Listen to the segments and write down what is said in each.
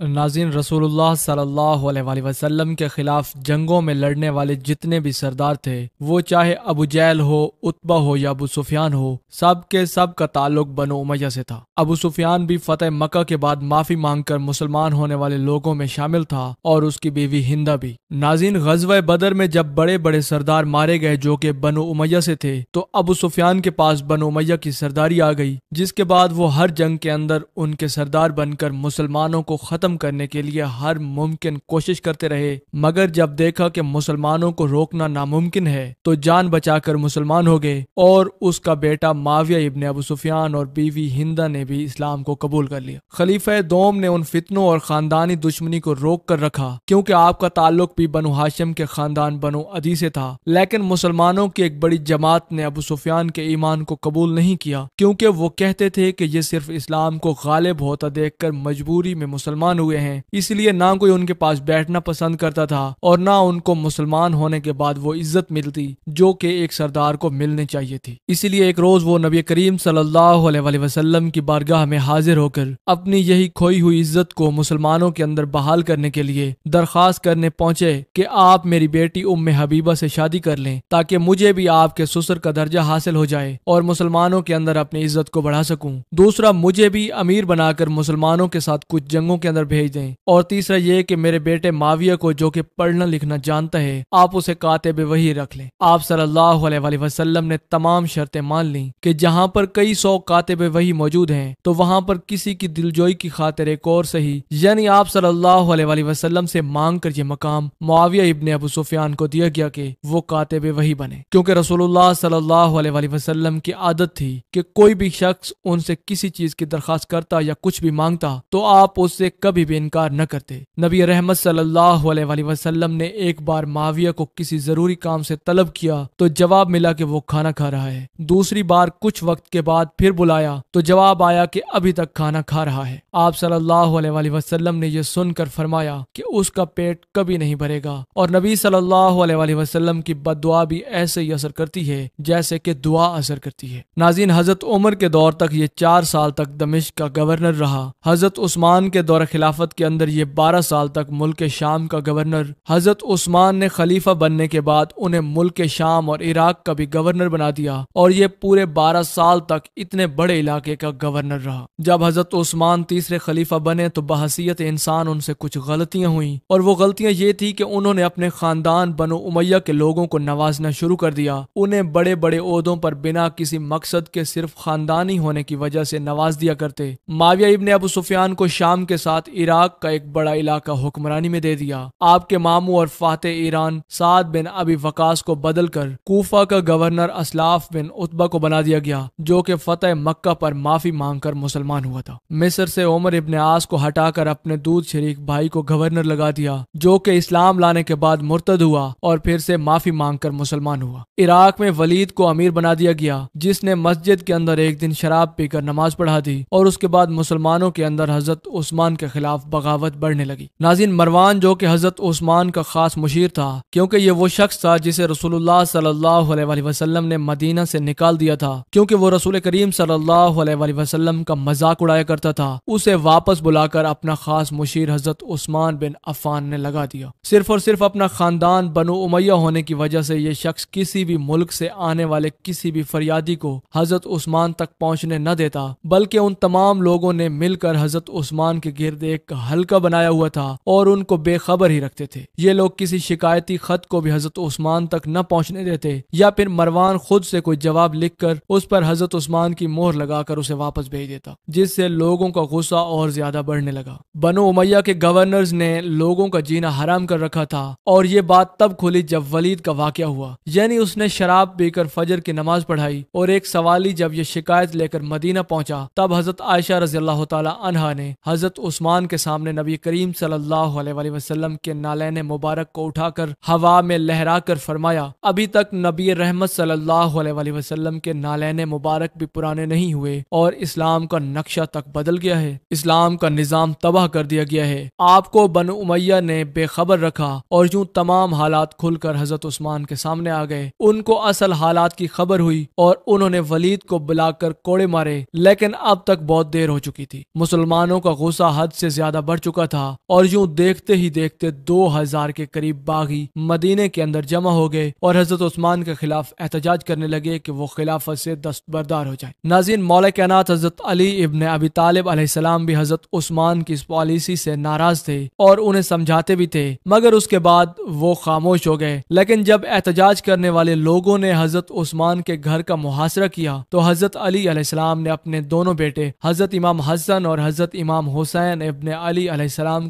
नाजिन रसूलुल्लाह सल्लल्लाहु अलैहि वसल्लम के खिलाफ जंगों में लड़ने वाले जितने भी सरदार थे, वो चाहे अबू जैल हो, उत्बा हो या अबू सुफियान हो, सब के सब का ताल्लुक बनो उमैया से था। अबू सुफियान भी फतेह मक्का के बाद माफ़ी मांगकर मुसलमान होने वाले लोगों में शामिल था और उसकी बीवी हिंदा भी। नाजिन गजव बदर में जब बड़े बड़े सरदार मारे गए जो कि बनो उमैया से थे तो अबू सुफियान के पास बनो उमैया की सरदारी आ गई, जिसके बाद वो हर जंग के अंदर उनके सरदार बनकर मुसलमानों को खत्म खत्म करने के लिए हर मुमकिन कोशिश करते रहे। मगर जब देखा कि मुसलमानों को रोकना नामुमकिन है तो जान बचाकर मुसलमान हो गए और उसका बेटा माविया इबन अबू सुफियान और बीवी हिंदा ने भी इस्लाम को कबूल कर लिया। खलीफा दोम ने उन फितनों और खानदानी दुश्मनी को रोक कर रखा, क्योंकि आपका ताल्लुक भी बनु हाशिम के खानदान बनु अदी से था। लेकिन मुसलमानों की एक बड़ी जमात ने अबू सुफियान के ईमान को कबूल नहीं किया, क्योंकि वो कहते थे कि ये सिर्फ़ इस्लाम को गालिब होता देखकर मजबूरी में मुसलमान हुए हैं। इसलिए ना कोई उनके पास बैठना पसंद करता था और ना उनको मुसलमान होने के बाद वो इज़्ज़त मिलती, जो कि एक सरदार को मिलनी चाहिए थी। इसलिए एक रोज वो नबी करीम सल्लल्लाहु अलैहि वसल्लम की बारगाह में हाजिर होकर अपनी यही खोई हुई इज़्ज़त को मुसलमानों के अंदर बहाल करने के लिए दरखास्त करने पहुँचे कि आप मेरी बेटी उम हबीबा से शादी कर लें, ताकि मुझे भी आपके ससुर का दर्जा हासिल हो जाए और मुसलमानों के अंदर अपनी इज़्ज़त को बढ़ा सकूँ। दूसरा, मुझे भी अमीर बनाकर मुसलमानों के साथ कुछ जंगों के अंदर भेज। दें और तीसरा ये कि मेरे बेटे माविया को जो कि पढ़ना लिखना जानता है, आप उसे काते वही रख लें। आप सल्लल्लाहु अलैहि वसल्लम ने तमाम शर्तें मान ली कि जहाँ पर कई सौ काते वही मौजूद हैं तो वहाँ पर किसी की दिलजोई की खातिर एक और सही, यानी आप सल्लल्लाहु अलैहि वसल्लम से मांग कर ये मकाम मुआविया इब्ने अबू सुफियान को दिया गया कि वो काते वही बने। क्योंकि रसूलुल्लाह सल्लल्लाहु अलैहि वसल्लम की आदत थी कि कोई भी शख्स उनसे किसी चीज़ की दरखास्त करता या कुछ भी माँगता तो आप उससे कभी भी इनकार न करते। नबी रहमत सल्लल्लाहु अलैहि वसल्लम ने एक बार माविया को किसी ज़रूरी काम से तलब किया तो जवाब मिला कि वो खाना खा रहा है। दूसरी बार कुछ वक्त के बाद फिर बुलाया तो जवाब आया कि अभी तक खाना खा रहा है। आप सल्लल्लाहु अलैहि वसल्लम ने यह सुनकर फरमाया कि उसका पेट कभी नहीं भरेगा, और नबी सल्लल्लाहु अलैहि वसल्लम की बदुआ भी ऐसे ही असर करती है, जैसे कि दुआ असर करती है। नाजीन, हज़रत उमर के दौर तक ये चार साल तक दमिश का गवर्नर रहा। हज़रत उस्मान के दौर खिलाफत के अंदर ये बारह साल तक मुल्क शाम का गवर्नर हज़रत उस्मान ने खलीफा बनने के बाद उन्हें मुल्क शाम और इराक का भी गवर्नर बना दिया और ये पूरे बारह साल तक इतने बड़े इलाके का गवर्नर रहा। जब हज़रत उस्मान तीसरे खलीफा बने तो बहसीत इंसान उनसे कुछ गलतियाँ हुई और वो गलतियाँ ये थी कि उन्होंने अपने खानदान बनो उमैया के लोगों को नवाजना शुरू कर दिया। उन्हें बड़े बड़े ओहदों पर बिना किसी मकसद के सिर्फ़ खानदानी होने की वजह से नवाज़ दिया करते। माविया इबन अबू सुफियान को शाम के साथ इराक का एक बड़ा इलाका हुक्मरानी में दे दिया। आपके मामू और फाते Iran Saad bin Abi Waqqas को बदल कर कूफा का गवर्नर असलाफ बिन उत्बा को बना दिया गया, जो कि फतेह मक्का पर माफ़ी मांगकर मुसलमान हुआ था। मिस्र से उमर इबन आस को हटाकर अपने दूध शरीक भाई को गवर्नर लगा दिया, जो कि इस्लाम लाने के बाद मुर्तद हुआ और फिर से माफ़ी मांगकर मुसलमान हुआ। इराक में वलीद को अमीर बना दिया गया, जिसने मस्जिद के अंदर एक दिन शराब पीकर नमाज़ पढ़ा दी और उसके बाद मुसलमानों के अंदर हज़रत उस्मान के खिलाफ बगावत बढ़ने लगी। नाजिन मरवान जो कि हज़रत उस्मान का खास मुशीर था, क्योंकि ये वो शख्स था जिसे रसूलुल्लाह सल्लल्लाहु अलैहि वसल्लम ने मदीना से निकाल दिया था, क्योंकि वो रसूल करीम सल्लल्लाहु अलैहि वसल्लम का मज़ाक उड़ाया करता था। उसे वापस बुलाकर अपना खास मुशीर हज़रत उस्मान बिन अफान ने लगा दिया। सिर्फ़ और सिर्फ़ अपना खानदान बनो उमैया होने की वजह से ये शख्स किसी भी मुल्क से आने वाले किसी भी फरियादी को हज़रत उस्मान तक पहुँचने न देता, बल्कि उन तमाम लोगों ने मिलकर हज़रत उस्मान के गिर्द एक हल्का बनाया हुआ था और उनको बेखबर ही रखते थे। ये लोग किसी शिकायती खत को भी हज़रत उस्मान तक न पहुँचने देते या फिर मरवान खुद से कोई जवाब लिखकर उस पर हज़रत उस्मान की मोहर लगाकर उसे वापस भेज देता, जिससे लोगों का गुस्सा और ज़्यादा बढ़ने लगा। बनो उमैया के गवर्नर्स ने लोगों का जीना हराम कर रखा था और ये बात तब खुली जब वलीद का वाक्य हुआ। यानी उसने शराब पीकर फजर की नमाज़ पढ़ाई और एक सवाली जब ये शिकायत लेकर मदीना पहुँचा, तब हज़रत आयशा रज़ी अल्लाह तहा ने हज़रत उस्मान के सामने नबी करीम सल्लल्लाहु अलैहि वसल्लम के नालैन मुबारक को उठाकर हवा में लहरा कर फरमाया, अभी तक नबी रहमत सल्लल्लाहु अलैहि वसल्लम के नालैन मुबारक भी पुराने नहीं हुए और इस्लाम का नक्शा तक बदल गया है। इस्लाम का निज़ाम तबाह कर दिया गया है। आपको बन उमैया ने बेखबर रखा और यूँ तमाम हालात खुलकर हज़रत उस्मान के सामने आ गए। उनको असल हालात की खबर हुई और उन्होंने वलीद को बुलाकर कोड़े मारे, लेकिन अब तक बहुत देर हो चुकी थी। मुसलमानों का गुस्सा हद से से ज़्यादा बढ़ चुका था और यूँ देखते ही देखते दो हज़ार के करीब बागी मदीने के अंदर जमा हो गए और हज़रत उस्मान के खिलाफ एहतजाज करने लगे कि वो खिलाफत से दस्तबरदार हो जाए। नाजिन मौल कैनात हज़रत अली इबन अबी तालिब अलैहिस्सलाम भी हज़रत उस्मान की इस पॉलिसी से नाराज़ थे और उन्हें समझाते भी थे, मगर उसके बाद वो खामोश हो गए। लेकिन जब एहतजाज करने वाले लोगों ने हज़रत उस्मान के घर का मुहासरा किया तो हज़रत अली ने अपने दोनों बेटे, हज़रत इमाम हसन और हज़रत इमाम हुसैन इबन अली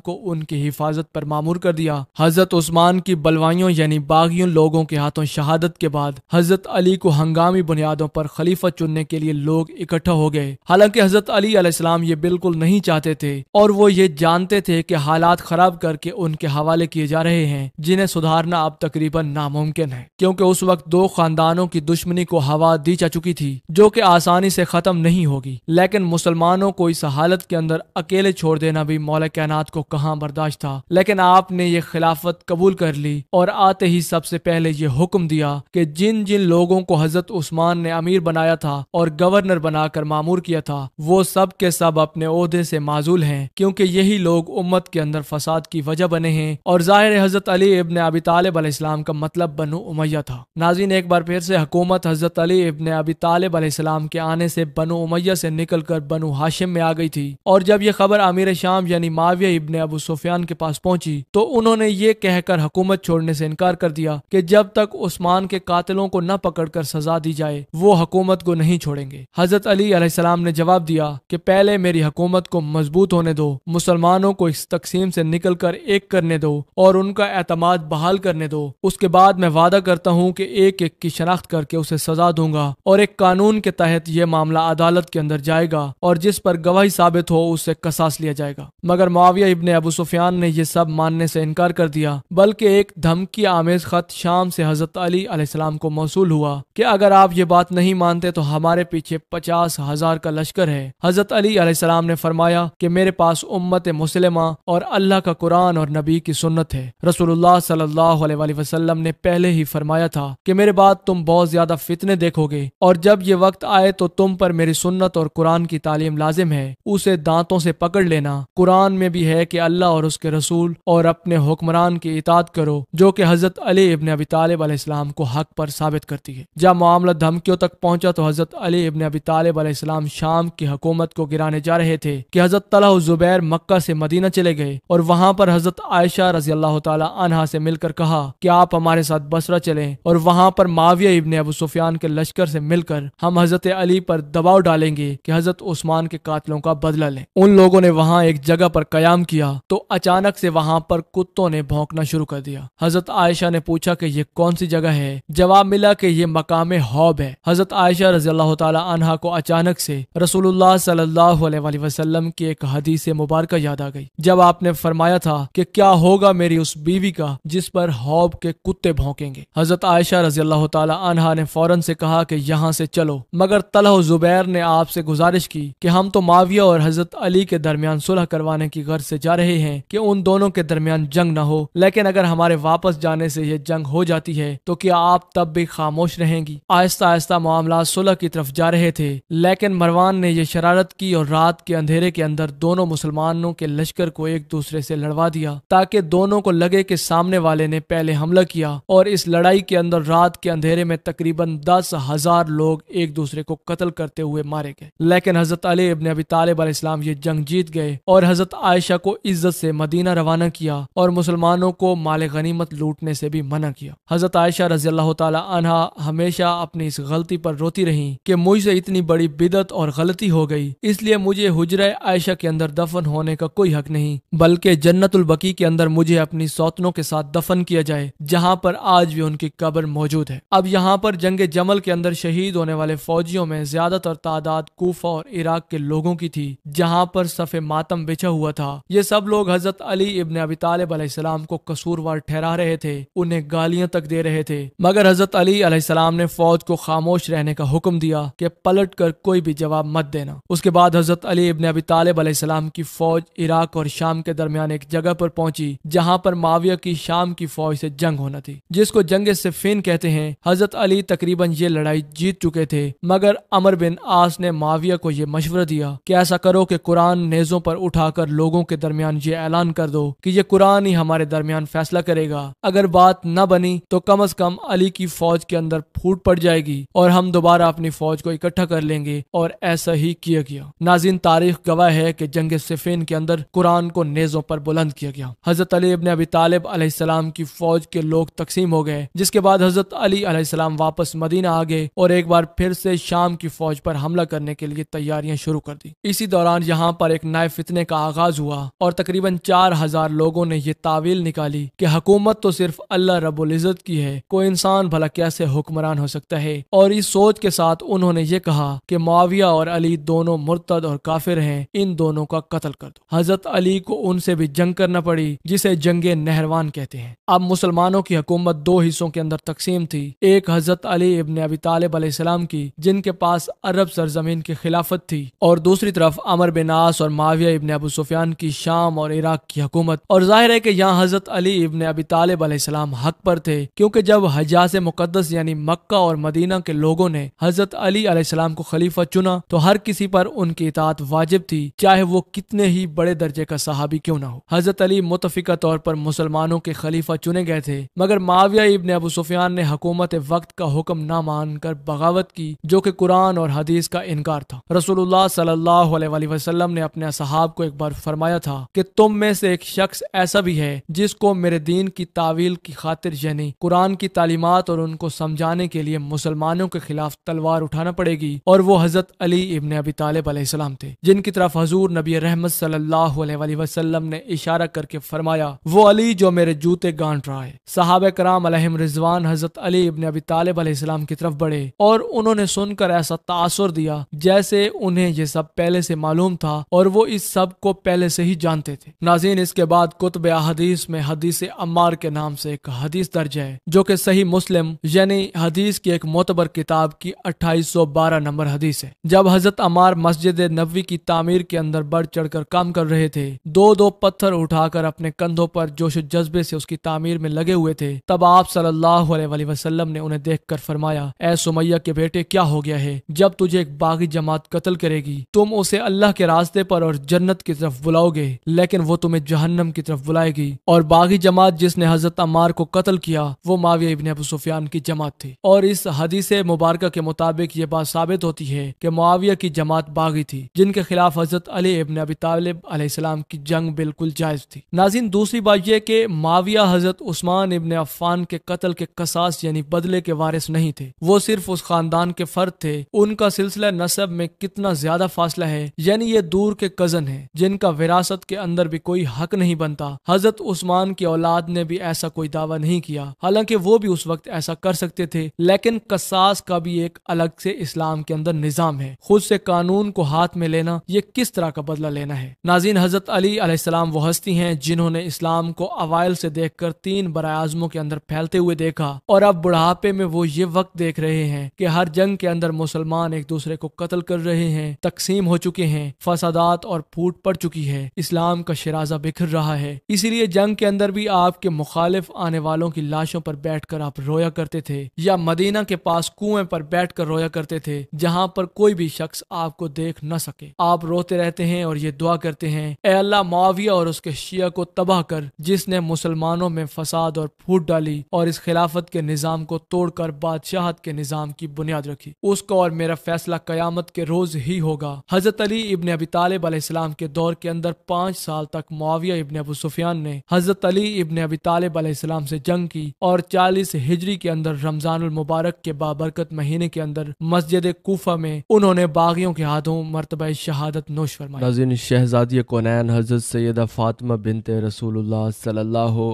को उनकी हिफाजत पर मामूर कर दिया। हज़रत उस्मान की बलवाइयों यानी बागियों लोगों के हाथों शहादत के बाद हज़रत अली को हंगामी बुनियादों पर खलीफा चुनने के लिए लोग इकट्ठा हो गए। हालाँकि हज़रत अली अलैहिस्सलाम ये बिल्कुल नहीं चाहते थे और वो ये जानते थे कि हालात खराब करके उनके हवाले किए जा रहे हैं, जिन्हें सुधारना अब तकरीबन नामुमकिन है, क्योंकि उस वक्त दो खानदानों की दुश्मनी को हवा दी जा चुकी थी, जो कि आसानी से खत्म नहीं होगी। लेकिन मुसलमानों को इस हालत के अंदर अकेले छोड़ देना भी मौला कैनात को कहाँ बर्दाश्त था? लेकिन आपने ये खिलाफत कबूल कर ली और आते ही सबसे पहले ये हुक्म दिया कि जिन जिन लोगों को हज़रत उस्मान ने अमीर बनाया था और गवर्नर बनाकर मामूर किया था, वो सब के सब अपने ओहदे से माजूल हैं, क्योंकि यही लोग उम्मत के अंदर फसाद की वजह बने हैं और ज़ाहिर हज़रत अली इबन अबी तालिब इस्लाम का मतलब बनु उमैया था। नाजीन एक बार फिर से हुकूमत हज़रत अली इबन अबी तालिब इस्लाम के आने से बनु उमैया से निकल कर बनु हाशिम में आ गई थी और जब ये खबर अमीर शाम यानी माविया इबन अबू सुफियान के पास पहुँची तो उन्होंने ये कहकर हुकूमत छोड़ने से इनकार कर दिया कि जब तक उस्मान के कातिलों को न पकड़कर सजा दी जाए, वो हुकूमत को नहीं छोड़ेंगे। हज़रत अली अलैहिस्सलाम ने जवाब दिया कि पहले मेरी हुकूमत को मज़बूत होने दो, मुसलमानों को इस तकसीम से निकल कर एक करने दो और उनका एतमाद बहाल करने दो। उसके बाद मैं वादा करता हूँ कि एक एक की शनाख्त करके उसे सजा दूँगा और एक कानून के तहत यह मामला अदालत के अंदर जाएगा और जिस पर गवाही साबित हो उससे कसास लिया जाएगा। मगर मुआविया इबन अबू सुफियान ने यह सब मानने से इनकार कर दिया, बल्कि एक धमकी आमेज खत शाम से हज़रत अली अलैहिस्सलाम को मौसू हुआ कि अगर आप ये बात नहीं मानते तो हमारे पीछे पचास हज़ार का लश्कर है। हज़रत अली अलैहिस्सलाम ने फरमाया कि मेरे पास उम्मत मुसलमा और अल्लाह का कुरान और नबी की सुन्नत है। रसूलुल्लाह सल्लल्लाहु अलैहि वसल्लम ने पहले ही फरमाया था कि मेरे बाद तुम बहुत ज़्यादा फितने देखोगे और जब ये वक्त आए तो तुम पर मेरी सुन्नत और कुरान की तालीम लाजिम है, उसे दांतों से पकड़ लेना। कुरान में भी है कि अल्लाह और उसके रसूल और अपने हुक्मरान की इतात करो, जो कि हज़रत अली इबन अबी तालिब अलैहिस्सलाम को हक पर साबित करती है। जब मामला धमकियों तक पहुँचा तो हज़रत अली इबन अबी तालिब अलैहिस्सलाम शाम की हुकूमत को गिराने जा रहे थे कि हज़रत तला जुबैर मक्का से मदीना चले गए और वहाँ पर हज़रत आयशा रज़ी अल्लाह तहा से मिलकर कहा, कि आप हमारे साथ बसरा चले। और वहाँ पर माविया इबन अबू सुफियान के लश्कर से मिलकर हम हज़रत अली पर दबाव डालेंगे कि हज़रत उस्मान के कातलों का बदला लें। उन लोगों ने वहाँ एक जगह पर कयाम किया तो अचानक से वहाँ पर कुत्तों ने भौंकना शुरू कर दिया। हज़रत आयशा ने पूछा कि ये कौन सी जगह है? जवाब मिला कि ये मकाम हौब है। हज़रत आयशा रज़ी अल्लाह तहा को अचानक से रसूलुल्लाह सल्लल्लाहु अलैहि वसल्लम की एक हदीस मुबारक याद आ गई। जब आपने फरमाया था कि क्या होगा मेरी उस बीवी का जिस पर हौब के कुत्ते भौंकेंगे। हज़रत आयशा रज़ी अल्लाह तहा ने फ़ौरन से कहा कि यहाँ से चलो। मगर तलह जुबैर ने आपसे गुजारिश की कि हम तो माविया और हज़रत अली के दरमियान सुलह करवाने की गर्ज से जा रहे हैं कि उन दोनों के दरमियान जंग न हो। लेकिन अगर हमारे वापस जाने से ये जंग हो जाती है तो क्या आप तब भी खामोश रहेंगी? आहिस्ता आहिस्ता मामला सुलह की तरफ़ जा रहे थे, लेकिन मरवान ने यह शरारत की और रात के अंधेरे के अंदर दोनों मुसलमानों के लश्कर को एक दूसरे से लड़वा दिया, ताकि दोनों को लगे कि सामने वाले ने पहले हमला किया और इस लड़ाई के अंदर रात के अंधेरे में तकरीबन दस हज़ार लोग एक दूसरे को कत्ल करते हुए मारे गए। लेकिन हज़रत अली इबन अबी तालिब इस्लाम ये जंग जीत गए और हज़रत आयशा को इज़्ज़त से मदीना रवाना किया और मुसलमानों को माल गनीमत लूटने से भी मना किया। हज़रत आयशा रज़ी अल्लाह हमेशा अपनी इस गलती पर रोती रही कि मुझसे इतनी बड़ी बिदत और गलती हो गई, इसलिए मुझे हुजर आयशा के अंदर दफन होने का कोई हक नहीं, बल्कि जन्नतुल बकी के अंदर मुझे अपनी सौतनों के साथ दफन किया जाए, जहाँ पर आज भी उनकी कब्र मौजूद है। अब यहाँ पर जंग जमल के अंदर शहीद होने वाले फौजियों में ज़्यादातर तादाद कोफा और इराक के लोगों की थी, जहाँ पर सफ़े मातम बिछा हुआ था। ये सब लोग हज़रत अली इबन अबी तालिब अलैहिस्सलाम को कसूरवार ठहरा रहे थे, उन्हें गालियाँ तक दे रहे थे। मगर हज़रत अली अलैहिस्सलाम ने फौज को खामोश रहने का हुक्म दिया कि पलट कर कोई भी जवाब मत देना। उसके बाद हज़रत अली इबन अबी तालिब अलैहिस्सलाम की फौज इराक और शाम के दरमियान एक जगह पर पहुँची, जहाँ पर माविया की शाम की फौज से जंग होना थी, जिसको जंग सिफिन कहते हैं। हज़रत अली तकरीबन ये लड़ाई जीत चुके थे, मगर अमर बिन आस ने माविया को यह मशवरा दिया कि ऐसा करो कि कुरान नेजों पर उठाकर लोगों के दरमियान ये ऐलान कर दो कि ये कुरान ही हमारे दरमियान फैसला करेगा। अगर बात न बनी तो कम अज कम अली की फौज के अंदर फूट पड़ जाएगी और हम दोबारा अपनी फौज को इकट्ठा कर लेंगे और ऐसा ही किया गया। नाजिन तारीख गवाह है कि जंग सिफिन के अंदर कुरान को नेजों पर बुलंद किया गया। हज़रत अली अबी तालिब अलैहिस्सलाम की फौज के लोग तकसीम हो गए, जिसके बाद हज़रत अली अलैहिस्सलाम वापस मदीना आ गए और एक बार फिर से शाम की फौज पर हमला करने के लिए तैयारियाँ शुरू कर दी। इसी दौरान यहाँ पर एक नए फितने का आगाज़ हुआ और तकरीबन चार हज़ार लोगों ने यह तावील निकाली कि हुकूमत तो सिर्फ़ अल्लाह रब्बुल इज़्ज़त की है, कोई इंसान भला कैसे हुक्मरान हो सकता है? और इस सोच के साथ उन्होंने ये कहा कि मुआविया और अली दोनों मुर्तद और काफिर हैं, इन दोनों का कत्ल कर दो। हज़रत अली को उनसे भी जंग करना पड़ी, जिसे जंगे नहरवान कहते हैं। अब मुसलमानों की हुकूमत दो हिस्सों के अंदर तकसीम थी, एक हज़रत अली इबन अबी तालिब सलाम की, जिनके पास अरब सरजमीन की खिलाफत थी, और दूसरी तरफ़ अमर बिनास और माविया इबन अबू सुफियान की शाम और इराक की हुकूमत। और ज़ाहिर है कि यहाँ हज़रत अली इबन अबी तालिब सलाम हक पर थे, क्योंकि जब हजाज मुकदस यानी मक्का और मदीना के लोगों ने हज़रत अली सलाम को खलीफा चुना तो हर किसी पर उनकी इतात वाजिब थी, चाहे वो कितने ही बड़े दर्जे का सहाबी क्यों ना हो। हज़रत अली मुतफिका तौर पर मुसलमानों के खलीफा चुने गए थे, मगर माविया इबन अबू सुफियान ने हुकूमत वक्त का हुक्म न मानकर बगावत की, जो कि कुरान और हदीस का इनकार था। रसूलुल्लाह सल्लल्लाहु अलैहि वसल्लम ने अपने असहाब को एक बार फरमाया था कि तुम में से एक शख्स ऐसा भी है जिसको मेरे दीन की तावील की खातिर, यानी कुरान की तालीमत और उनको समझाने के लिए मुसलमानों के खिलाफ तलवार उठाना पड़ेगी, और वो हज़रत अली इबन अबी तालिब सलाम थे, जिनकी तरफ़ हजूर नबी रहमत सल्लल्लाहु अलैहि वसल्लम ने इशारा करके फरमाया, वो अली जो मेरे जूते गांठ रहा है। साहब कराम अलहम रिजवान हज़रत अली इबन अबी तालब सलाम की तरफ़ बढ़े, और उन्होंने सुनकर ऐसा तासुर दिया जैसे उन्हें ये सब पहले से मालूम था, और वो इस सबको पहले से ही जानते थे। नाजीन इसके बाद कुतब हदीस में हदीस अम्मार के नाम से एक हदीस दर्ज है, जो कि सही मुस्लिम, यानी हदीस की एक मोतबर किताब की अट्ठाईस सौ बारह नंबर हदीस है। जब हज़रत अमार मस्जिद नबी की तामीर के अंदर बढ़ चढ़कर काम कर रहे थे दो दो पत्थर उठाकर अपने कंधों पर जोश जज्बे से उसकी तामीर में लगे हुए थे, तब आप सल्लल्लाहु अलैहि वसल्लम ने उन्हें देखकर फरमाया ए सुमैया के बेटे, क्या हो गया है? जब तुझे एक बागी जमात कत्ल करेगी, तुम उसे अल्लाह के रास्ते पर और जन्नत की तरफ़ बुलाओगे, लेकिन वो तुम्हें जहन्नम की तरफ़ बुलाएगी। और बागी जमात जिसने हज़रत अम्मार को कत्ल किया, वो माविया इबन अबू सुफियान की जमात थी। और इस हदीस मुबारक के मुताबिक ये बात साबित होती है कि मुआविया की जमात बागी थी, जिनके खिलाफ हज़रत अली इबन अबी तालिब अलैहिस्सलाम की जंग बिल्कुल जायज़ थी। नाजिन दूसरी बात यह कि माविया हज़रत उस्मान इबन अफ़ान के कत्ल के कसास यानी बदले के वारिस नहीं थे। वो सिर्फ़ उस खानदान के फर्द थे। उनका सिलसिला नसब में कितना ज़्यादा फासला है, यानी ये दूर के कज़न है। जिनका विरासत के अंदर भी कोई हक नहीं बनता। हज़रत उस्मान की औलाद ने भी ऐसा कोई दावा नहीं किया। हालाँकि वो भी उस वक्त ऐसा कर सकते थे, लेकिन कसास का भी एक अलग से इस्लाम के अंदर निज़ाम है। खुद से कानून को हाथ में लेना, ये किस तरह का बदला लेना है? नाजीन हज़रत अली अलैहिस्सलाम वो हस्ती हैं जिन्होंने इस्लाम को अवाइल से देखकर तीन बर आजमों के अंदर फैलते हुए देखा। और अब बुढ़ापे में वो ये वक्त देख रहे हैं कि हर जंग के अंदर मुसलमान एक दूसरे को कत्ल कर रहे हैं, तकसीम हो चुके हैं, फसादात और फूट पड़ चुकी है। इस्लाम का शराजा बिखर रहा है। इसीलिए जंग के अंदर भी आपके मुखालिफ आने वालों की लाशों पर बैठकर आप रोया करते थे, या मदीना के पास कुएँ पर बैठकर रोया करते थे, जहाँ पर कोई भी शख्स आपको देख न सके। आप रोते रहते हैं और ये दुआ करते हैं ए अल्लाह, मुआविया और उसके शिया को तबाह कर, जिसने मुसलमानों में फसाद और फूट डाली और इस खिलाफत के निज़ाम को तोड़कर बादशाहत के निज़ाम की बुनियाद रखी। उसका और मेरा फैसला कयामत के रोज ही होगा। हज़रत अली इबन अबी तालिब अलैहिस्सलाम के दौर के अंदर पाँच साल तक मुआविया इबन अबू सुफियान ने हज़रत अली इबन अबी तालिब अलैहिस्सलाम से जंग की और चालीस हिजरी के अंदर रमज़ान मुबारक के बाबरकत महीने के अंदर मस्जिद कोफा में उन्होंने बागियों के हाथों मरतबा शहादत नोश फरमाई। शहजादी कोनैन हज़रत सैदा फातिमा बिनते रसूलुल्लाह सल्लल्लाहु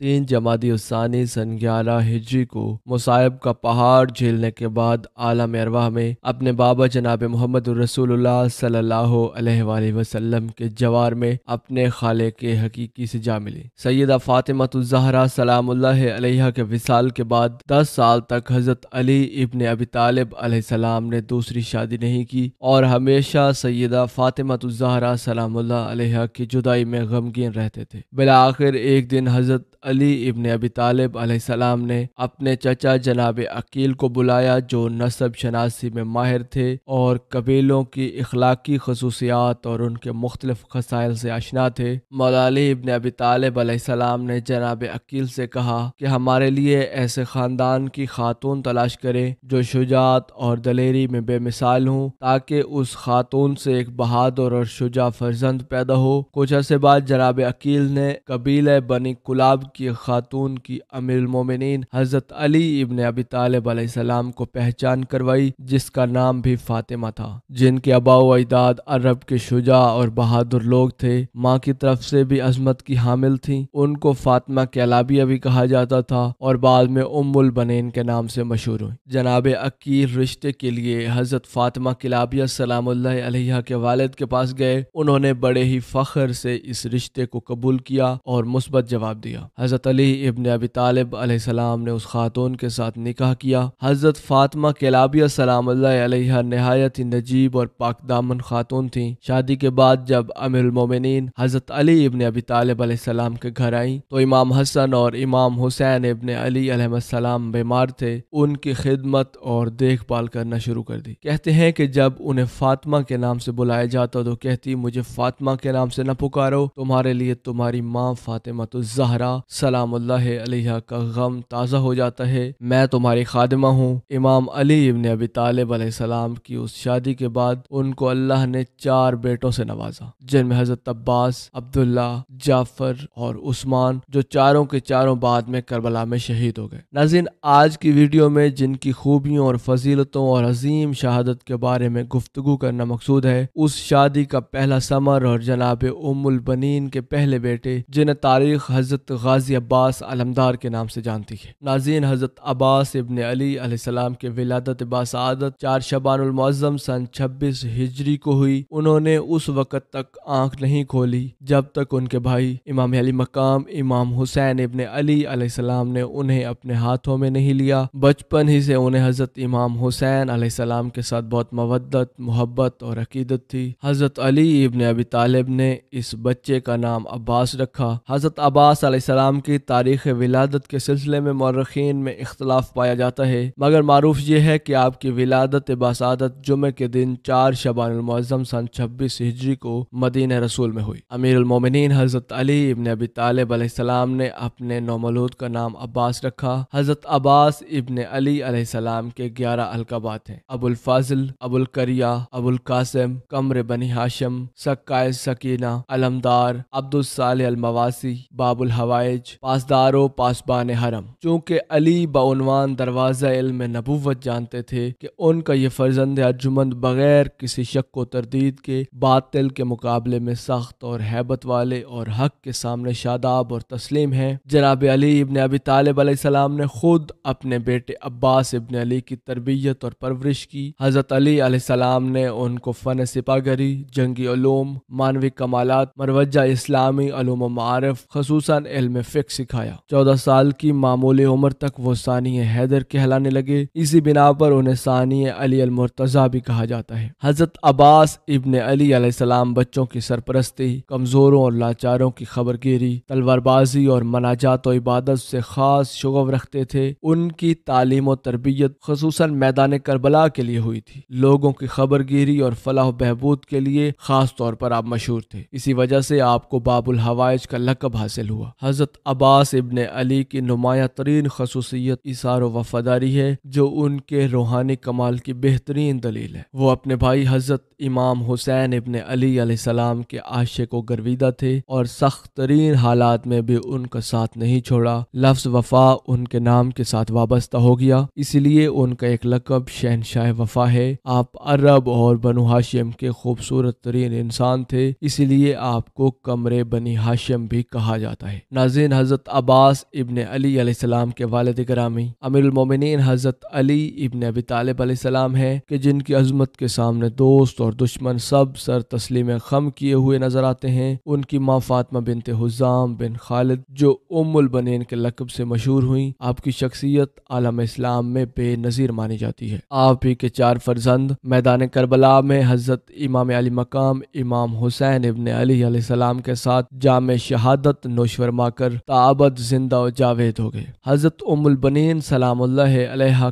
तीन जमादी उसानी सन ग्यारह हिजरी को मुसाइब का पहाड़ झेलने के बाद आलम अरवाह में अपने बाबा जनाब मोहम्मद रसूलुल्लाह सल्लल्लाहु वसल्लम के जवार में अपने खाले के हकीकी से जा मिली सैदा फातिमा सलाम के विसाल के बाद दस साल तक हज़रत अली इब्न अबी तालिब सलाम ने दूसरी शादी नहीं की और हमेशा सैदा फातिमा सलाम की जुदाई में गमगीन रहते थे। बिला आखिर एक दिन हज़रत अली इब्ने अबी तालिब सलाम ने अपने चचा जनाब अकील को बुलाया, जो नसब शनासी में माहिर थे और कबीलों की इखलाकी खसूसियात और उनके मुख्तलिफ़ खसाइल से आशना थे। मौला अली इब्ने अबी तालिब सलाम ने जनाब अकील से कहा कि हमारे लिए ऐसे ख़ानदान की खातून तलाश करें, जो शुजात और दलेरी में बेमिसाल हूँ, ताकि उस खातून से एक बहादुर और शुजा फर्जंद पैदा हो। कुछ अरसे बाद जनाब अकील ने कबील बनी कुलाब की खातून की अमीरमिन हज़रत अली इबन अबी तालब सलाम को पहचान करवाई, जिसका नाम भी फातिमा था, जिनके अबाउ अजदाद अरब के शुजा और बहादुर लोग थे। माँ की तरफ़ से भी अजमत की हामिल थी। उनको फातिमा के अलाबिया भी कहा जाता था और बाद में उम्मुल बनीन के नाम से मशहूर हुई। जनाब अकीर रिश्ते के लिए हज़रत फातिमा किलाबिया सलाम के वालद के पास गए। उन्होंने बड़े ही फख्र से इस रिश्ते को कबूल किया और मुस्बत जवाब दिया। हज़रत अली इबन अबी तालिब सलाम ने उस खातून के साथ निकाह किया। हज़रत फातिमा केलाबिया सलाम नहायत ही नजीब और पाक दामन खातून थी। शादी के बाद जब अमीरमिन हज़रत अली इबन अबी तालिब सलाम के घर आई तो इमाम हसन और इमाम हुसैन इबन अली सलाम बीमार थे। उनकी खिदमत और देखभाल करना शुरू कर दी। कहते हैं कि जब उन्हें फातिमा के नाम से बुलाया जाता तो कहती, मुझे फातिमा के नाम से न पुकारो। तुम्हारे लिए तुम्हारी माँ फातिमा तो जहरा सलाम का गम ताज़ा हो जाता है। मैं तुम्हारी खादिमा हूँ। इमाम अली इबन अबी तालिब सलाम की उस शादी के बाद उनको अल्लाह ने चार बेटों से नवाजा, जिनमें हज़रत अब्बास, अब्दुल्ला, जाफ़र और उस्मान, जो चारों के चारों बाद में करबला में शहीद हो गए। नाजिन आज की वीडियो में जिनकी खूबियों और फजीलतों और अजीम शहादत के बारे में गुफ्तु करना मकसूद है, उस शादी का पहला समर और जनाब उमुल बनीन के पहले बेटे, जिन्हें तारीख हज़रत अब्बास अलमदार के नाम से जानती है। नाजीन हज़रत अब्बास इबन अली सलाम के विलादत बासादत चार शबानमज़म सन छब्बीस हिजरी को हुई। उन्होंने उस वक़्त तक आँख नहीं खोली, जब तक उनके भाई इमाम अली मकाम इमाम हुसैन इबन अली सलाम ने उन्हें अपने हाथों में नहीं लिया। बचपन ही से उन्हें हज़रत इमाम हुसैन सलाम के साथ बहुत मवदत मोहब्बत और अकीदत थी। हज़रत अली इबन अबी तालिब ने इस बच्चे का नाम अब्बास रखा। हज़रत अब्बास की तारीख विलादत के सिलसिले में मौरखीन में इख्तलाफ पाया जाता है। मगर मारूफ ये है कि आपकी विलादत बासादत जुमे के दिन चार शबानमज़म सन छब्बीस हिजरी को मदीन रसूल में हुई। अमीरमिन हज़रत अली इबन अबी तालब सलाम ने अपने नौमलूद का नाम अब्बास रखा। हज़रत अब्बास इबन अली सलाम के ग्यारह अलकबात हैं। अबुल फाजिल, अबुल कासिम, कमर बनी हाशम सक्काय सकीना, अलमदार अब्दुल साल अलमवासी, बाबुल हवाइज पासदारो, पासबान हरम। चूँकि अली बउनवान दरवाज़ा इल्म नबूवत जानते थे कि उनका ये फर्जंद अर्जुमंद बगैर किसी शक को तरदीद के बातिल के मुकाबले में सख्त और हैबत वाले और हक के सामने शादाब और तस्लीम है। जनाब अली इबन अबी तालब सलाम ने खुद अपने बेटे अब्बास इबन अली की तरबियत और परवरिश की। हज़रत अली सलाम ने उनको फ़न सिपागरी, जंगी मानवी कमालत मरवजा इस्लामी मारफ खसूस इल्म फ़िक सिखाया। चौदह साल की मामूली उम्र तक वो सानी हैदर कहलाने लगे। इसी बिना पर उन्हें सानी अली अलमुर्तज़ा भी कहा जाता है। हज़रत अब्बास इब्ने अली सलाम बच्चों की सरपरस्ती, कमज़ोरों और लाचारों की खबरगिरी, तलवारबाजी और मनाजात और इबादत से ख़ास शुगव रखते थे। उनकी तालीम और तरबियत खसूस मैदान करबला के लिए हुई थी। लोगों की खबरगिरी और फलाह बहबूद के लिए ख़ास तौर पर आप मशहूर थे। इसी वजह से आपको बाबुल हवाइज का लकब हासिल हुआ। हज़रत अब्बास इबन अली की नुमाया तरीन खसूसियत इसार वफादारी है, जो उनके रूहानी कमाल की बेहतरीन दलील है। वो अपने भाई हज़रत इमाम हुसैन इबन अली सलाम के आशे को गर्विदा थे और सख्त तरीन हालात में भी उनका साथ नहीं छोड़ा। लफ्ज वफा उनके नाम के साथ वाबस्ता हो गया। इसलिए उनका एक लकब शहनशाह वफा है। आप अरब और बनु हाशिम के खूबसूरत तरीन इंसान थे, इसलिए आपको कमरे बनी हाशिम भी कहा जाता है। नाजिन हज़रत अब्बास इबन अली सलाम के वालद ग्रामी। अमीरमिन हज़रत अली इबन अबी तालब है कि जिनकी अजमत के सामने दोस्त और दुश्मन सब सर तस्लीम खम किए हुए नज़र आते हैं। उनकी माँ फातमा बिनते हुजाम बिन खालिद, जो उमुल बनीन के लकब से मशहूर हुई, आपकी शख्सियत आलम इस्लाम में बेनज़ीर मानी जाती है। आप ही के चार फर्जंद, मैदान करबला में हज़रत इमाम अली मकाम, इमाम हुसैन इबन अली के साथ जाम शहादत नोशवरमा कर कर ताबद ज़िंदा और जावेद हो गए। हज़रत उमुलबनीन सलाम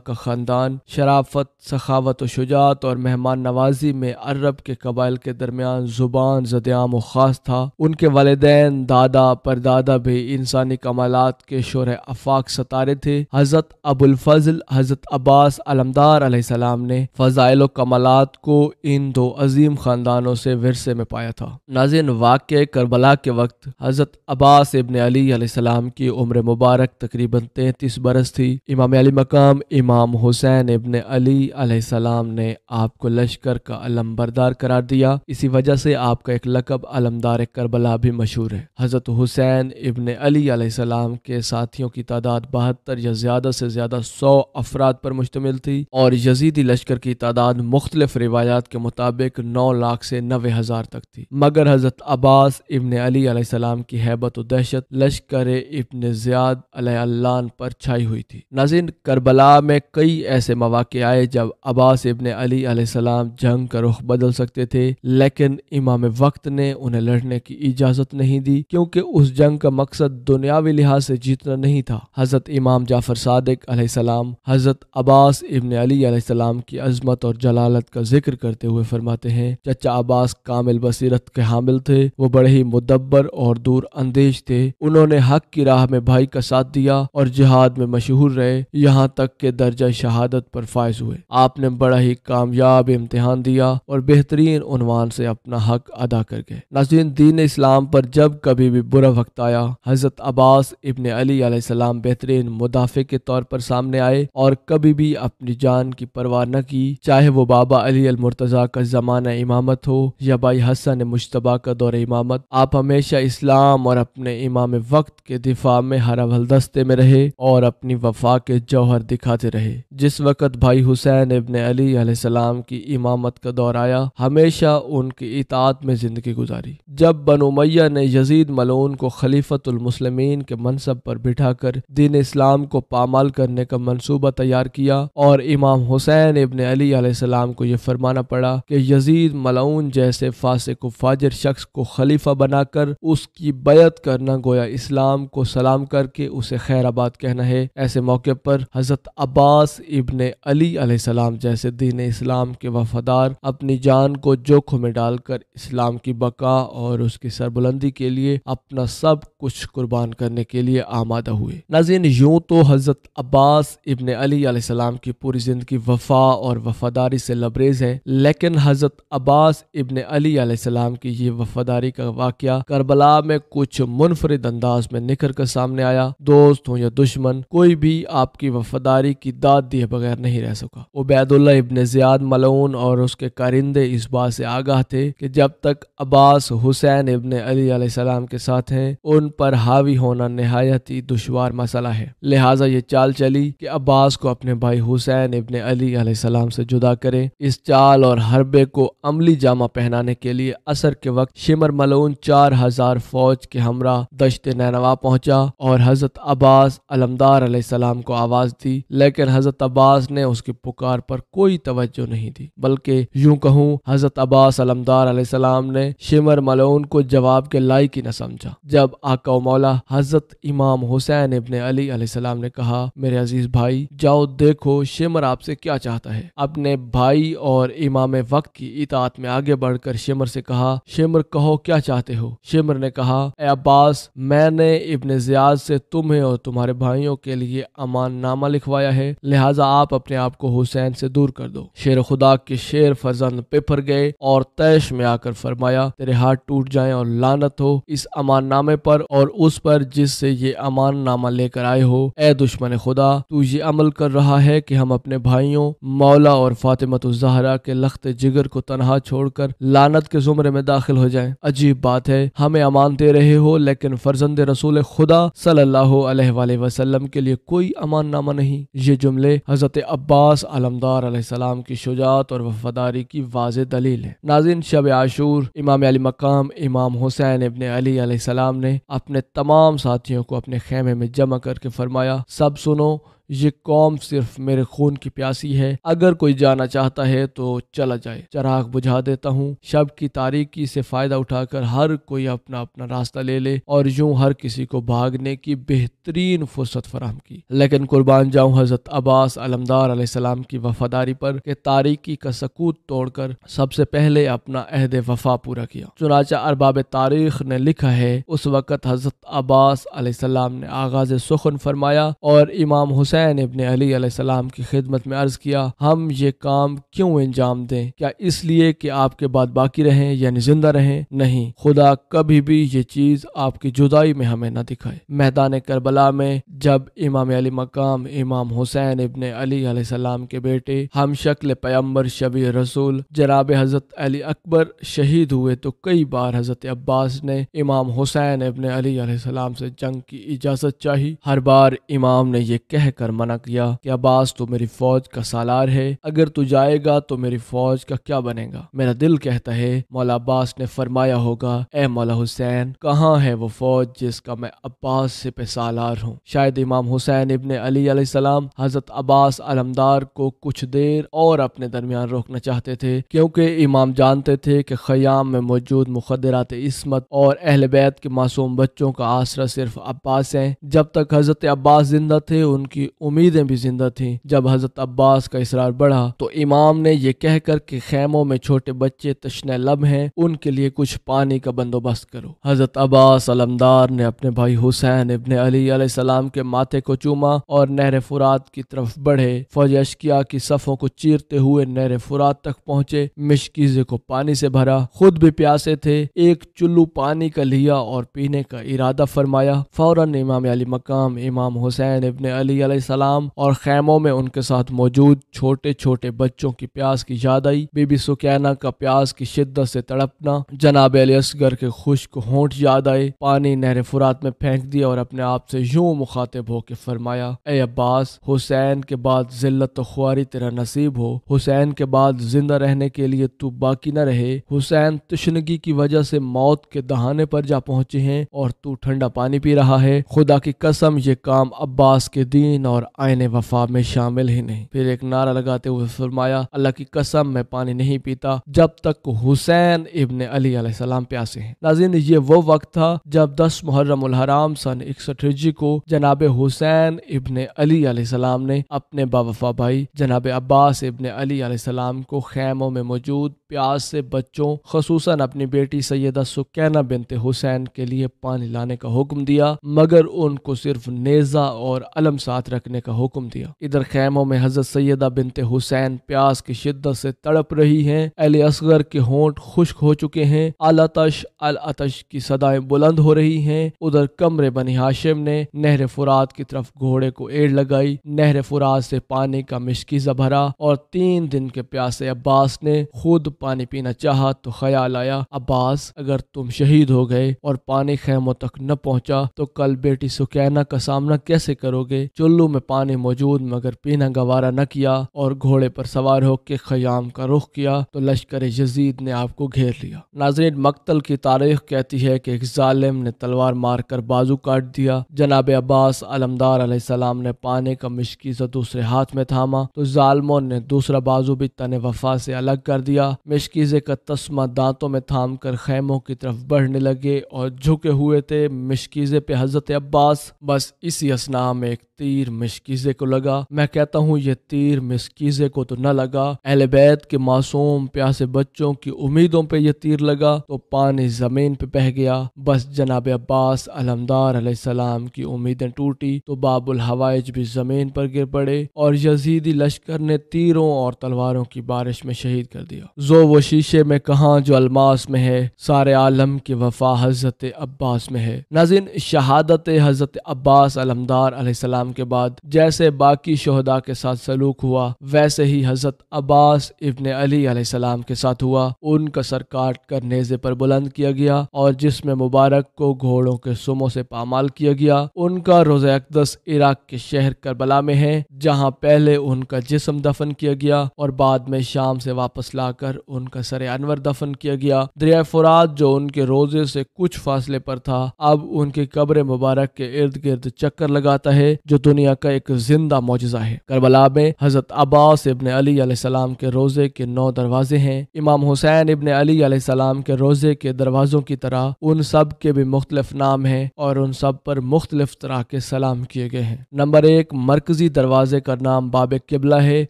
का ख़ानदान, शराफत, सखावत व शुजात और मेहमान नवाजी में अरब के कबाइल के दरमियान ज़ुबान जदियाम ख़ास था। उनके वालदेन, दादा, परदादा भी इंसानी कमालत के शोर अफाक सतारे थे। हज़रत अबुलफजल हज़रत अब्बास अलमदार ने फ़जाइल कमालत को इन दो अजीम ख़ानदानों से विरसे में पाया था। नाजिन वाक़ करबला के वक्त हज़रत अब्बास इबन अली सलाम की उम्र मुबारक तकरीबन तैंतीस बरस थी। इमाम अली मकाम, इमाम हुसैन इबन अली सलाम ने आपको लश्कर का अलम बरदार करार दिया। इसी वजह से आपका एक लकब अलमदार करबला भी मशहूर है। हज़रत हुसैन इबन अली सलाम के साथियों की तादाद बहत्तर या ज़्यादा से ज़्यादा सौ अफराद पर मुश्तमिल थी और यजीदी लश्कर की तादाद मुख्तलिफ़ रिवायात के मुताबिक नौ लाख से नबे हज़ार तक थी। मगर हज़रत अब्बास इबन अली सलाम की हैबत दहशत लश्कर इबन ज़ियाद अल्लाह पर छाई हुई थी। नाजिन, करबला में कई ऐसे मौाक़े आए जब अब्बास इबन अली सलाम जंग का रुख बदल सकते थे, लेकिन इमाम वक्त ने उन्हें लड़ने की इजाज़त नहीं दी, क्योंकि उस जंग का मकसद दुनियावी लिहाज से जीतना नहीं था। हज़रत इमाम जाफ़र सदक सलाम, हज़रत अब्बास इबन अली सलाम की अजमत और जलालत का ज़िक्र करते हुए फरमाते हैं, चचा अब्बास कामिल बसीरत के हामिल थे, वो बड़े ही मुदब्बर और दूर अंदेश थे। उन्होंने हक की राह में भाई का साथ दिया और जिहाद में मशहूर रहे। यहाँ तक के दर्जा शहादत पर फायज हुए। आपने बड़ा ही कामयाब इम्तिहान दिया और बेहतरीन उनवान से अपना हक अदा कर गए। नाजीन दीन इस्लाम पर जब कभी भी बुरा वक्त आया, हज़रत अब्बास इबन अली सलाम बेहतरीन मुदाफे के तौर पर सामने आए और कभी भी अपनी जान की परवाह न की, चाहे वो बाबा अली अल मुर्तजा का जमाना इमामत हो या भाई हसन मुशतबा का दौर इमामत, आप हमेशा इस्लाम और अपने इमाम वक्त के दिफा में हर अवल दस्ते में रहे और अपनी वफा के जौहर दिखाते रहे। जिस वक्त भाई हुसैन इबन अली सलाम की इमामत का दौर आया, हमेशा उनकी इतात में ज़िंदगी गुजारी। जब बनो मैया ने यजीद मलून को खलीफतुल मुस्लिमीन के मनसब पर बिठाकर दीन इस्लाम को पामाल करने का मनसूबा तैयार किया और इमाम हुसैन इबन अली सलाम को यह फरमाना पड़ा कि यजीद मलून जैसे फासिक फाजिर शख्स को खलीफा बनाकर उसकी बैत करना गोया इस्लाम को सलाम करके उसे खैराबाद कहना है। ऐसे मौके पर हज़रत अब्बास इबन अली सलाम जैसे दीन इस्लाम के वफादार अपनी जान को जोखों में डालकर इस्लाम की बका और उसकी सरबुलंदी के लिए अपना सब कुछ कुर्बान करने के लिए आमादा हुए। नाजिन यूँ तो हज़रत अब्बास इबन अली सलाम की पूरी ज़िंदगी वफा और वफादारी से लबरेज है, लेकिन हज़रत अब्बास इबन अली सलाम की ये वफादारी का वाक़ करबला में कुछ मुनफरद अंदाज में निखर कर सामने आया। दोस्त हो या दुश्मन, कोई भी आपकी वफादारी की दाद दिए बगैर नहीं रह सका। उबैदुल्ला इबन जियाद मलून और उसके कारिंदे इस बात से आगाह थे कि जब तक अब्बास हुसैन इबन अली सलाम के साथ हैं, उन पर हावी होना नहायत ही दुशवार मसला है। लिहाजा ये चाल चली कि अब्बास को अपने भाई हुसैन इबन अली सलाम से जुदा करे। इस चाल और हरबे को अमली जामा पहनाने के लिए असर के वक्त शिमर मलून चार हज़ार फौज के हमरा दश्त नैनवा पहुँचा और हज़रत अब्बास अलमदार सलाम को आवाज़ दी। लेकिन हज़रत अब्बास ने उसकी पुकार पर कोई तवज्जो नहीं दी, बल्कि यूँ कहूँ, हज़रत अब्बास अलमदार सलाम ने शिमर मलून को जवाब के लायक ही न समझा। जब आका मौला हज़रत इमाम हुसैन इबन अली सलाम ने कहा, मेरे अज़ीज़ भाई, जाओ देखो शिमर आपसे क्या चाहता है। अपने भाई और इमाम वक्त की इतात में आगे बढ़कर शिमर से कहा, शिमर कहो क्या चाहते हो? शिमर ने कहा अब्बास मैंने इबन जियाद से तुम्हें और तुम्हारे भाइयों के लिए अमान नामा लिखवाया है। लिहाजा आप अपने आप को हुसैन से दूर कर दो। शेर खुदा के शेर फजंद पेपर गए और तैश में आकर फरमाया, तेरे हाथ टूट जाए और लानत हो इस अमान नामे पर और उस पर जिससे ये अमान नामा लेकर आए हो। ए दुश्मन खुदा, तू ये अमल कर रहा है कि हम अपने भाइयों, मौला और फातिमत जहरा के लख्त जिगर को तनहा छोड़कर लानत के जुमरे में दाखिल हो जाए। अजीब बात है, हमें अमान दे रहे हो, लेकिन फर्जंद रसूल खुदा सल्लल्लाहु अलैहि वसल्लम के लिए कोई अमान नामा नहीं। ये जुमले हज़रत अब्बास आलमदार सलाम की शुजात और वफादारी की वाज दलील है। नाजिन शब आशूर, इमाम अली मकाम, इमाम हुसैन इबन अली सलाम ने अपने तमाम साथियों को अपने खेमे में जमा करके फरमाया, सब सुनो ये कौम सिर्फ़ मेरे खून की प्यासी है। अगर कोई जाना चाहता है तो चला जाए। चराग बुझा देता हूँ। शब की तारीकी से फ़ायदा उठाकर हर कोई अपना अपना रास्ता ले ले और यूँ हर किसी को भागने की बेहतरीन फुर्सत फराम की। लेकिन कुर्बान जाऊँ हज़रत अब्बास अलमदार सलाम की वफादारी पर के तारीकी का सकूत तोड़कर सबसे पहले अपना अहद वफा पूरा किया। चुनाचा अरबाब तारीख ने लिखा है, उस वक़्त हज़रत अब्बास सलाम ने आगाज़ सुखन फरमाया और इमाम हुसैन इबन अली सलाम की खिदमत में अर्ज़ किया, हम ये काम क्यों अंजाम दें? क्या इसलिए कि आपके बाद बाकी रहें, यानी ज़िंदा रहें? नहीं, खुदा कभी भी ये चीज़ आपकी जुदाई में हमें न दिखाए। मैदान करबला में जब इमाम अली मकाम, इमाम हुसैन इबन अली सलाम के बेटे हम शक्ल पैम्बर शबी रसूल, जनाब हज़रत अली अकबर शहीद हुए तो कई बार हज़रत अब्बास ने इमाम हुसैन इबन अली सलाम से जंग की इजाज़त चाही। हर बार इमाम ने यह कहकर मना किया कि अब्बास तो मेरी फौज का सालार है? अगर तू जाएगा तो मेरी फौज का क्या बनेगा? मेरा दिल कहता है, मौला अब्बास ने फरमाया होगा, ए मौला हुसैन, कहाँ है वो फौज जिसका मैं अब्बास से पे सालार हूँ? शायद इमाम हुसैन इबन अली सलाम हज़रत अब्बास अलमदार को कुछ देर और अपने दरमियान रोकना चाहते थे, क्योंकि इमाम जानते थे कि ख़याम में मौजूद मुखदरात इसमत और अहल बैत के मासूम बच्चों का आसरा सिर्फ़ अब्बास है। जब तक हज़रत अब्बास ज़िंदा थे, उनकी उम्मीदें भी ज़िंदा थीं। जब हज़रत अब्बास का इसरार बढ़ा तो इमाम ने यह कहकर कि खेमों में छोटे बच्चे तशने लब हैं, उनके लिए कुछ पानी का बंदोबस्त करो। हज़रत अब्बास अलमदार ने अपने भाई हुसैन इबन अली सलाम के माथे को चूमा और नहर फुरात की तरफ़ बढ़े। फौज अशकिया की सफ़ों को चीरते हुए नहर फुरात तक पहुँचे। मिशकीजे को पानी से भरा। खुद भी प्यासे थे। एक चुल्लू पानी का लिया और पीने का इरादा फरमाया। फ़ौरन इमाम अली मकाम, इमाम हुसैन इबन अली सलाम और खैमों में उनके साथ मौजूद छोटे छोटे बच्चों की प्यास की याद आई। बीबी सुकैना का प्यास की शिद्दत से तड़पना, जनाब अली असगर के खुश्क होंठ याद आए, पानी नहर फुरात में फेंक दिया और अपने आप से यूँ मुखातिब हो के फरमाया, ए अब्बास, हुसैन के बाद जिल्लत खुआरी तेरा नसीब हो। हुसैन के बाद ज़िंदा रहने के लिए तू बाकी न रहे। हुसैन तशनगी की वजह से मौत के दहाने पर जा पहुँचे हैं और तू ठंडा पानी पी रहा है। खुदा की कसम, ये काम अब्बास के दीन और आयन वफा में शामिल ही नहीं। फिर एक नारा लगाते हुए फरमाया, अल्लाह की कसम, मैं पानी नहीं पीता जब तक हुसैन इबन अली सलाम प्यासे हैं। नाजिन ये वो वक्त था जब दस मुहर्रम हराम सन इकसठ हिजी को जनाब हुसैन इबन अली सलाम ने अपने बावफा भाई जनाब अब्बास इबन अली सलाम को खैमों में मौजूद प्यास से बच्चों खसूस अपनी बेटी सैदा सुकैना बिनते हुसैन के लिए पानी लाने का हुक्म दिया, मगर उनको सिर्फ़ नेजा और अलम साथ रखने का हुक्म दिया। इधर खैमों में हज़रत सैदा बिनते हुसैन प्यास की शिद्दत से तड़प रही हैं। अली असगर के होंठ खुश्क हो चुके हैं। अलतश अल अतश की सदाएँ बुलंद हो रही हैं। उधर कमरे बनी हाशिम ने नहर फुरात की तरफ़ घोड़े को एड़ लगाई। नहर फुरात से पानी का मिशकीजा भरा और तीन दिन के प्यासे अब्बास ने खुद पानी पीना चाहा तो ख्याल आया, अब्बास, अगर तुम शहीद हो गए और पानी खेमों तक न पहुँचा तो कल बेटी सुकैना का सामना कैसे करोगे? चुल्लू में पानी मौजूद मगर पीना गवारा न किया और घोड़े पर सवार होकर खयाम का रुख किया तो लश्कर यजीद ने आपको घेर लिया। नाजरीन, मकतल की तारीख कहती है कि एक जालिम ने तलवार मारकर बाजू काट दिया। जनाब अब्बास अलमदार सलाम ने पानी का मिशकीजा दूसरे हाथ में थामा तो जालमों ने दूसरा बाजू भी तन वफा से अलग कर दिया। मिशकीजे का तस्मा दांतों में थाम कर खैमों की तरफ़ बढ़ने लगे और झुके हुए थे मिशकीजे पे हज़रत अब्बास। बस इसी असना में एक तीर मिशकीजे को लगा। मैं कहता हूँ ये तीर मिशकीजे को तो न लगा। अहल के मासूम प्यासे बच्चों की उम्मीदों पे ये तीर लगा। तो पानी ज़मीन पे बह गया। बस जनाब अब्बास अलमदार सलाम की उम्मीदें टूटी। तो बाबुल हवाइज भी ज़मीन पर गिर पड़े और यजीदी लश्कर ने तीरों और तलवारों की बारिश में शहीद कर दिया। जो वो शीशे में कहा जो अलमास में है, सारे आलम की वफा हज़रत अब्बास में है। नाजिन शहादत हज़रत अब्बास अलमदार सलाम के बाद जैसे बाकी शहदा के साथ सलूक हुआ, वैसे ही हज़रत अब्बास इब्न अली सलाम के साथ हुआ। उनका सर काट कर नेजे पर बुलंद किया गया और जिसमें मुबारक को घोड़ों के सुमों से पामाल किया गया। उनका रोज़ अकदस इराक के शहर करबला में है, जहाँ पहले उनका जिसम दफन किया गया और बाद में शाम से वापस लाकर उनका सर अनवर दफन किया गया। दरिया फुरात जो उनके रोज़े से कुछ फासले पर था, अब उनकी कब्र मुबारक के इर्द गिर्द चक्कर लगाता है, जो दुनिया का एक ज़िंदा मौजूदा है। करबला में हज़रत अब्बास इबन अली सलाम के रोज़े के नौ दरवाजे हैं। इमाम हुसैन इबन अली सलाम के रोज़े के दरवाजों की तरह उन सब के भी मुख्तलिफ़ नाम हैं और उन सब पर मुख्तलिफ़ तरह के सलाम किए गए हैं। नंबर एक, मरकजी दरवाजे का नाम बाब किबला है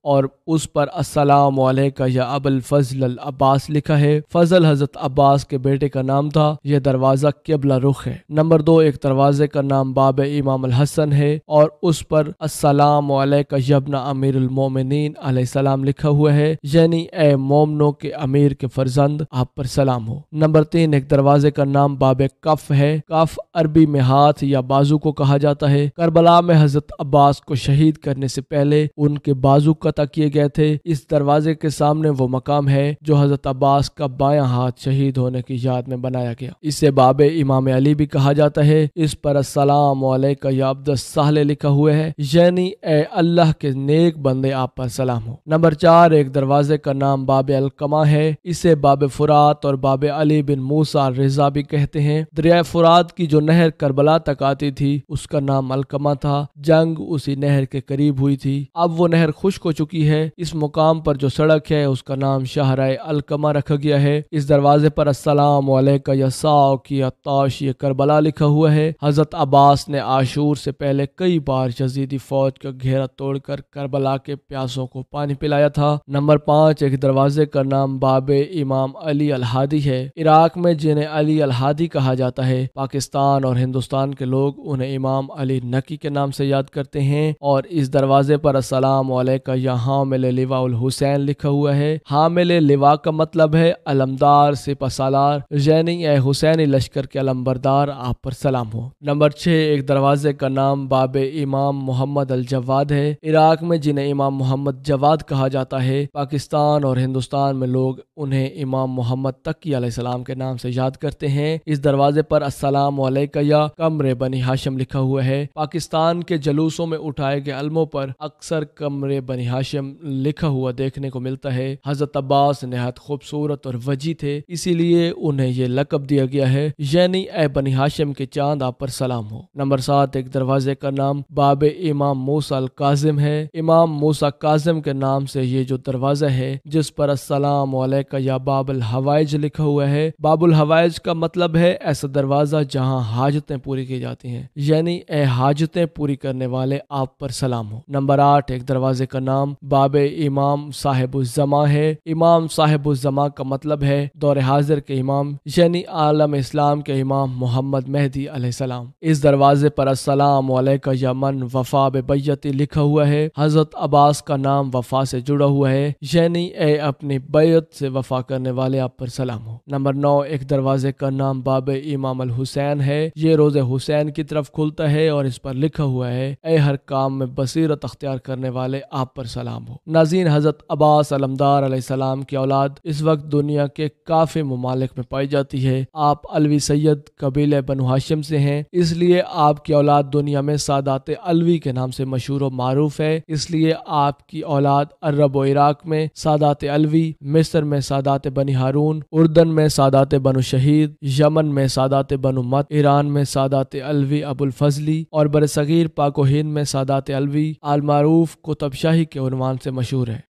और उस पर असलाम का या अबुल फजल अब्बास लिखा है। फजल हज़रत अब्बास के बेटे का नाम था। यह दरवाज़ा किबला रुख है। नंबर दो, एक दरवाजे का नाम बाब इमाम हसन है और उस पर असलाम यबना अमीर मोमिन लिखा हुआ है, यानी ए मोमनो के अमीर के फर्जंद, आप पर सलाम हो। नंबर तीन, एक दरवाजे का नाम बाब कफ है। कफ अरबी में हाथ या बाजू को कहा जाता है। करबला में हज़रत अब्बास को शहीद करने से पहले उनके बाजू कता किए गए थे। इस दरवाजे के सामने वो मकाम है जो हज़रत अब्बास का बाया हाथ शहीद होने की याद में बनाया गया। इसे बाब इमाम अली भी कहा जाता है। इस पर असलाम या साहले लिखा हुआ है, यानी ए अल्लाह के नेक बंदे आप पर सलाम हो। नंबर चार, एक दरवाजे का नाम बाब अलकमा है। इसे बाब फुरात और बाब अली बिन मूसा रिजा भी कहते हैं। दरिया फुरात की जो नहर करबला तक आती थी, उसका नाम अलकमा था। जंग उसी नहर के करीब हुई थी। अब वो नहर खुश्क हो चुकी है। इस मुकाम पर जो सड़क है, उसका नाम शाहराय अलकमा रखा गया है। इस दरवाजे पर असलाम यसाओ की अताश ये करबला लिखा हुआ है। हज़रत अब्बास ने आशूर से पहले कई बार जजीदी फौज का घेरा तोड़कर करबला के प्यासों को पानी पिलाया था। नंबर पाँच, एक दरवाजे का नाम बाब इमाम अली अलहादी है। इराक में जिन्हें अली अलहादी कहा जाता है, पाकिस्तान और हिंदुस्तान के लोग उन्हें इमाम अली नकी के नाम से याद करते हैं और इस दरवाजे पर असलाम का या हामिल लिवाउल हुसैन लिखा हुआ है। हामिल लिवा का मतलब है अलमदार सिपसालार जैनी ए हुसैनी लश्कर के अलम्बरदार, आप पर सलाम हो। नंबर छह, एक दरवाजे का नाम बाब इमाम मोहम्मद अल जवाद है। इराक में जिन्हें इमाम मोहम्मद जवाद कहा जाता है, पाकिस्तान और हिंदुस्तान में लोग उन्हें इमाम मोहम्मद तकी सलाम के नाम से याद करते हैं। इस दरवाजे पर असलाम या कमरे बनी हाशिम लिखा हुआ है। पाकिस्तान के जलूसों में उठाए गए अलमों पर अक्सर कमरे बनी हाशिम लिखा हुआ देखने को मिलता है। हज़रत अब्बास नहायत खूबसूरत और वजी थे, इसीलिए उन्हें ये लकब दिया गया है। यानी ए बनी हाशिम के चाँद आप पर सलाम हो। नंबर सात, एक दरवाजे का नाम बाब इमाम मूसा काजिम है। इमाम मूसा काजिम के नाम से ये जो दरवाज़ा है, जिस पर असलाम या बाबुल हवाइज लिखा हुआ है, बाबुल हवाइज का मतलब है ऐसा दरवाज़ा जहाँ हाजतें पूरी की जाती हैं। यानी ए हाजतें पूरी करने वाले आप पर सलाम हो। नंबर आठ, एक दरवाजे का नाम बाब इमाम साहेबुजमा है। इमाम साहेबुजमा का मतलब है दौर हाजिर के इमाम, यानी आलम इस्लाम के इमाम मोहम्मद मेहदी सलाम इस दरवाजे पर असलाम यमन वफा बैती लिखा हुआ है। हज़रत अब्बास का नाम वफा से जुड़ा हुआ है। यानी ए अपनी बैत से वफा करने वाले आप पर सलाम हो। नंबर नौ, एक दरवाजे का नाम बाब इमाम हुसैन है। ये रोज़े हुसैन की तरफ़ खुलता है और इस पर लिखा हुआ है ए हर काम में बसीरत अख्तियार करने वाले आप पर सलाम हो। नाजीन हज़रत अब्बास अलमदार सलाम की औलाद इस वक्त दुनिया के काफ़ी ममालिक में पाई जाती है। आप अलवी सैयद कबीले बनु हाशिम से हैं, इसलिए आपकी औलाद दुनिया में सादात अलवी के नाम से मशहूर मारूफ है। इसलिए आपकी औलाद अरब इराक में सादात अलवी, मिस्र में सादात बनी हारून, उर्दन में सादात बनु शहीद, यमन में सादात बनु मत, ईरान में सादात अलवी अबुल फजली और बरसगीर पाको हिंद में सादात अलवी आलमारूफ कुतब शाही के उनवान से मशहूर है।